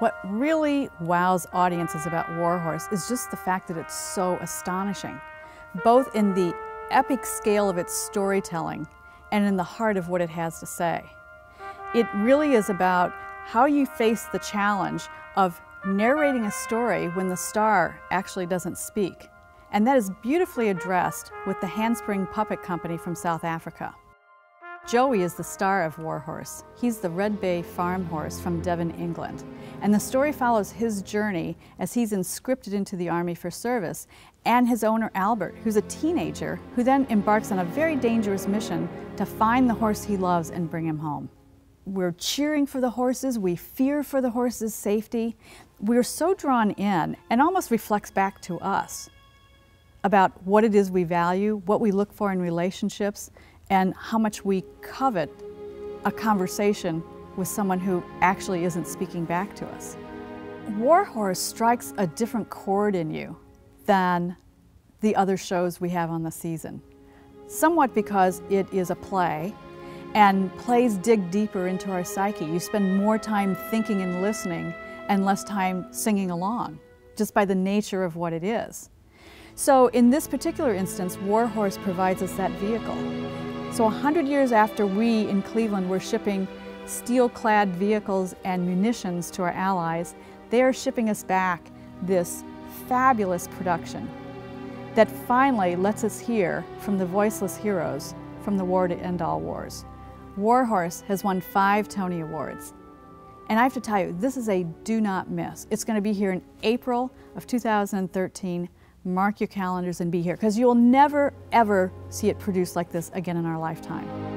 What really wows audiences about Warhorse is just the fact that it's so astonishing, both in the epic scale of its storytelling and in the heart of what it has to say. It really is about how you face the challenge of narrating a story when the star actually doesn't speak. And that is beautifully addressed with the Handspring Puppet Company from South Africa. Joey is the star of Warhorse. He's the Red Bay farm horse from Devon, England. And the story follows his journey as he's inscripted into the Army for service, and his owner Albert, who's a teenager, who then embarks on a very dangerous mission to find the horse he loves and bring him home. We're cheering for the horses, we fear for the horses' safety. We're so drawn in and almost reflects back to us about what it is we value, what we look for in relationships, and how much we covet a conversation with someone who actually isn't speaking back to us. Warhorse strikes a different chord in you than the other shows we have on the season. Somewhat because it is a play, and plays dig deeper into our psyche. You spend more time thinking and listening and less time singing along, just by the nature of what it is. So in this particular instance, Warhorse provides us that vehicle. So 100 years after we in Cleveland were shipping steel-clad vehicles and munitions to our allies, they are shipping us back this fabulous production that finally lets us hear from the voiceless heroes from the war to end all wars. Warhorse has won five Tony Awards. And I have to tell you, this is a do not miss. It's going to be here in April of 2013 mark your calendars and be here because you'll never ever see it produced like this again in our lifetime.